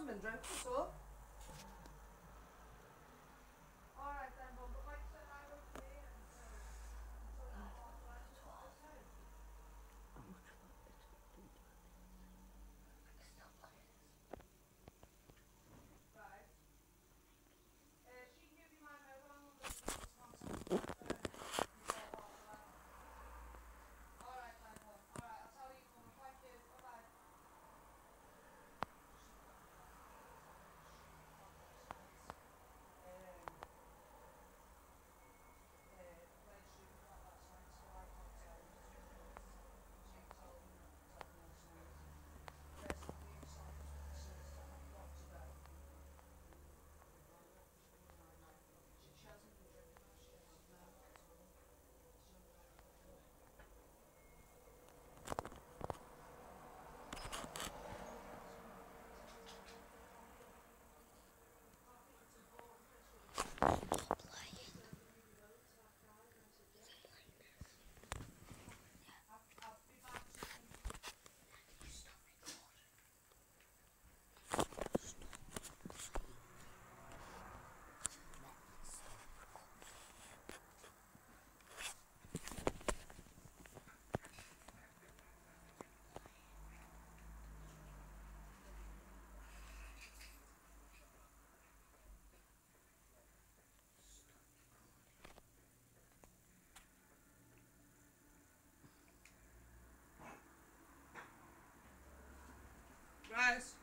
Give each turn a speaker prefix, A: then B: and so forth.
A: 专门钻厕所 Guys.